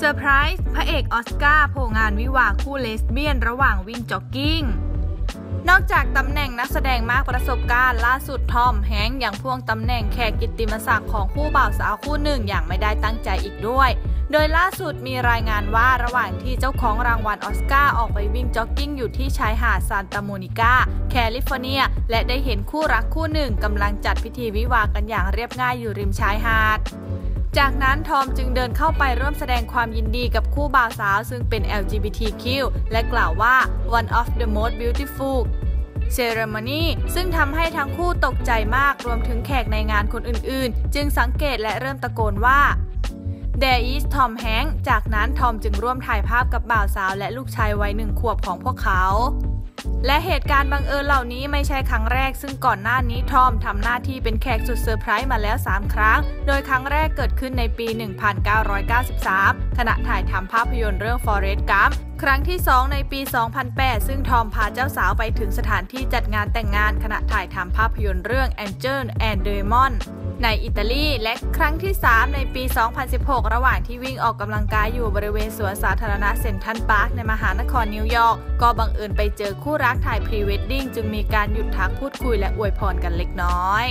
เซอร์ไพรส์พระเอกออสการ์โผล่งานวิวาห์คู่เลสเบี้ยนระหว่างวิ่งจ็อกกิ้ง นอกจากตำแหน่งนักแสดงมากประสบการณ์ล่าสุดทอมแฮงส์ยังพ่วงตำแหน่งแขกกิตติมศักดิ์ของคู่บ่าวสาวคู่หนึ่งอย่างไม่ได้ตั้งใจอีกด้วย โดยล่าสุดมีรายงานว่าระหว่างที่เจ้าของรางวัลออสการ์ออกไปวิ่งจ็อกกิ้งอยู่ที่ชายหาดซานตาโมนิกาแคลิฟอร์เนีย และได้เห็นคู่รักคู่หนึ่งกำลังจัดพิธีวิวาห์กันอย่างเรียบง่ายอยู่ริมชายหาด จากนั้นทอมจึงเดินเข้าไปร่วมแสดงความยินดีกับคู่บ่าวสาวซึ่งเป็น LGBTQ และกล่าวว่า one of the most beautiful ceremony ซึ่งทำให้ทั้งคู่ตกใจมากรวมถึงแขกในงานคนอื่นๆ จึงสังเกตและเริ่มตะโกนว่า There is Tom Hanks จากนั้นทอมจึงร่วมถ่ายภาพกับบ่าวสาวและลูกชายวัยหนึ่งขวบของพวกเขา และเหตุการณ์บังเอิญเหล่านี้ไม่ใช่ครั้งแรก ซึ่งก่อนหน้านี้ทอมทำหน้าที่เป็นแขกสุดเซอร์ไพรส์มาแล้ว 3 ครั้ง โดยครั้งแรกเกิดขึ้นในปี 1993 ขณะถ่ายทำภาพยนตร์เรื่อง Forrest Gump ครั้งที่ 2 ในปี 2008 ซึ่งทอมพาเจ้าสาวไปถึงสถานที่จัดงานแต่งงานขณะถ่ายทำภาพยนตร์เรื่อง Angel and Demon ในอิตาลีและครั้งที่ 3 ในปี 2016 ระหว่างที่วิ่งออกกำลังกายอยู่บริเวณสวนสาธารณะ Central Park ในมหานครนิวยอร์กก็บังเอิญไปเจอคู่รักถ่ายพรีเวดดิ้งจึงมีการหยุดทักพูดคุยและอวยพรกันเล็กน้อย